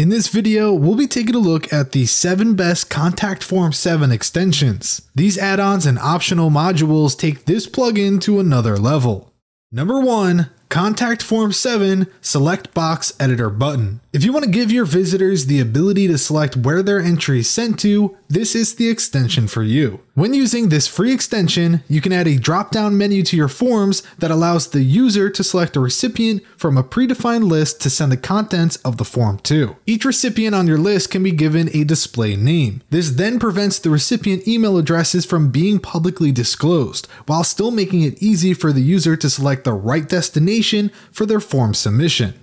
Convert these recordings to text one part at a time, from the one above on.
In this video, we'll be taking a look at the 7 best Contact Form 7 extensions. These add-ons and optional modules take this plugin to another level. Number 1. Contact Form 7 Select Box Editor button. If you want to give your visitors the ability to select where their entry is sent to, this is the extension for you. When using this free extension, you can add a drop-down menu to your forms that allows the user to select a recipient from a predefined list to send the contents of the form to. Each recipient on your list can be given a display name. This then prevents the recipient email addresses from being publicly disclosed, while still making it easy for the user to select the right destination for their form submission.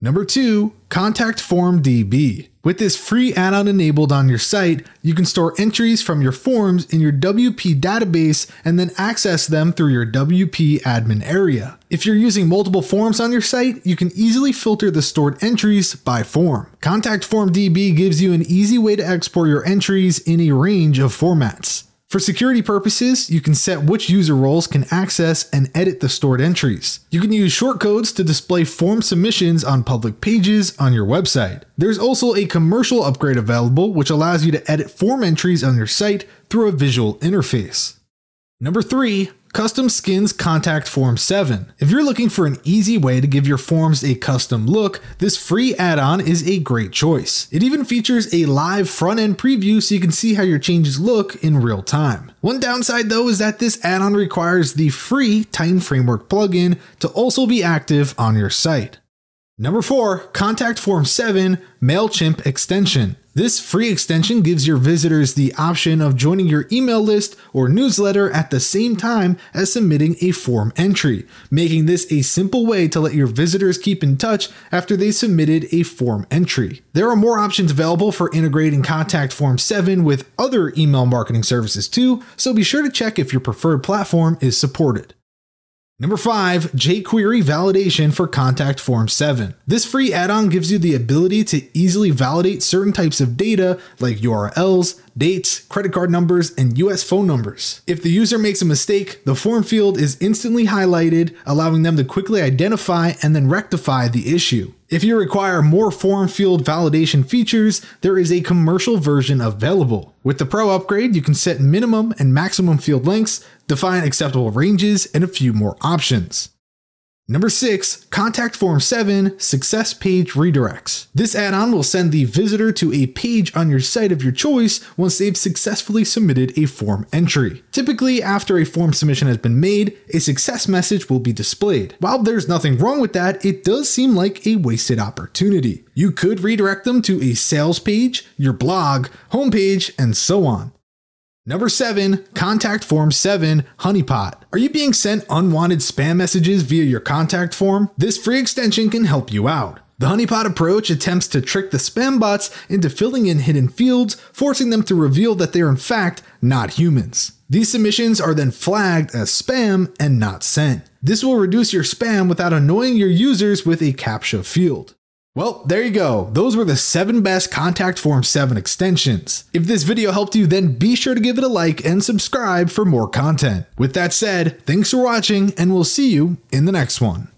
Number two, Contact Form DB. With this free add-on enabled on your site, you can store entries from your forms in your WP database and then access them through your WP admin area. If you're using multiple forms on your site, you can easily filter the stored entries by form. Contact Form DB gives you an easy way to export your entries in a range of formats. For security purposes, you can set which user roles can access and edit the stored entries. You can use shortcodes to display form submissions on public pages on your website. There's also a commercial upgrade available which allows you to edit form entries on your site through a visual interface. Number 3. Custom Skins Contact Form 7. If you're looking for an easy way to give your forms a custom look, this free add-on is a great choice. It even features a live front-end preview so you can see how your changes look in real time. One downside though is that this add-on requires the free Titan Framework plugin to also be active on your site. Number 4. Contact Form 7 MailChimp Extension. This free extension gives your visitors the option of joining your email list or newsletter at the same time as submitting a form entry, making this a simple way to let your visitors keep in touch after they submitted a form entry. There are more options available for integrating Contact Form 7 with other email marketing services too, so be sure to check if your preferred platform is supported. Number 5. jQuery Validation for Contact Form 7. This free add-on gives you the ability to easily validate certain types of data like URLs, dates, credit card numbers, and US phone numbers. If the user makes a mistake, the form field is instantly highlighted, allowing them to quickly identify and then rectify the issue. If you require more form field validation features, there is a commercial version available. With the Pro upgrade, you can set minimum and maximum field lengths, define acceptable ranges, and a few more options. Number 6. Contact Form 7 Success Page Redirects. This add-on will send the visitor to a page on your site of your choice once they've successfully submitted a form entry. Typically, after a form submission has been made, a success message will be displayed. While there's nothing wrong with that, it does seem like a wasted opportunity. You could redirect them to a sales page, your blog, homepage, and so on. Number 7. Contact Form 7 Honeypot. Are you being sent unwanted spam messages via your contact form? This free extension can help you out. The honeypot approach attempts to trick the spam bots into filling in hidden fields, forcing them to reveal that they are in fact not humans. These submissions are then flagged as spam and not sent. This will reduce your spam without annoying your users with a CAPTCHA field. Well, there you go. Those were the 7 best Contact Form 7 extensions. If this video helped you, then be sure to give it a like and subscribe for more content. With that said, thanks for watching, and we'll see you in the next one.